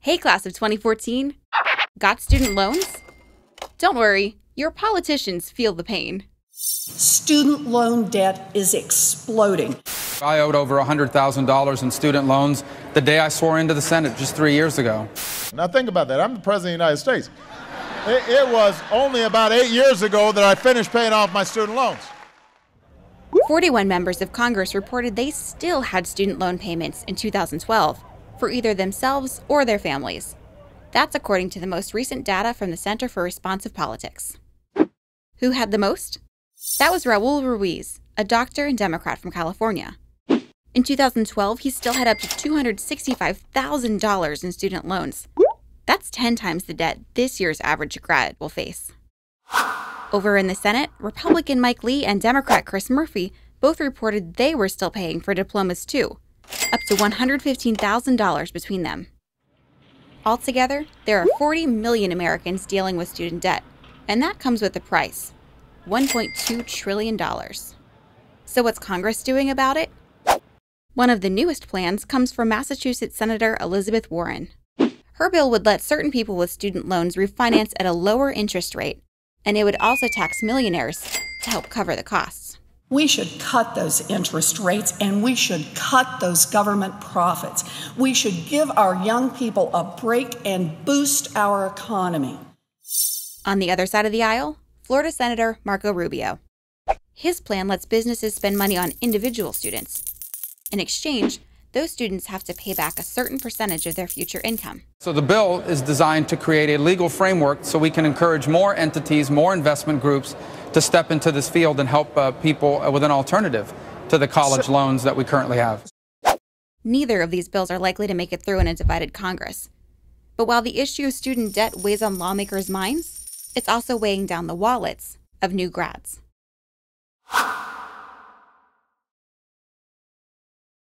Hey, class of 2014. Got student loans? Don't worry, your politicians feel the pain. Student loan debt is exploding. I owed over $100,000 in student loans the day I swore into the Senate just three years ago. Now, think about that. I'm the President of the United States. It, it was only about eight years ago that I finished paying off my student loans. 41 members of Congress reported they still had student loan payments in 2012 for either themselves or their families. That's according to the most recent data from the Center for Responsive Politics. Who had the most? That was Raul Ruiz, a doctor and Democrat from California. In 2012, he still had up to $265,000 in student loans. That's 10 times the debt this year's average grad will face. Over in the Senate, Republican Mike Lee and Democrat Chris Murphy both reported they were still paying for diplomas too, up to $115,000 between them. Altogether, there are 40 million Americans dealing with student debt, and that comes with a price $1.2 trillion. So, what's Congress doing about it? One of the newest plans comes from Massachusetts Senator Elizabeth Warren. Her bill would let certain people with student loans refinance at a lower interest rate, and it would also tax millionaires to help cover the costs. We should cut those interest rates and we should cut those government profits. We should give our young people a break and boost our economy. On the other side of the aisle, Florida Senator Marco Rubio. His plan lets businesses spend money on individual students. In exchange, those students have to pay back a certain percentage of their future income. So the bill is designed to create a legal framework so we can encourage more entities, more investment groups to step into this field and help uh, people with an alternative to the college so, loans that we currently have. Neither of these bills are likely to make it through in a divided Congress. But while the issue of student debt weighs on lawmakers' minds, it's also weighing down the wallets of new grads.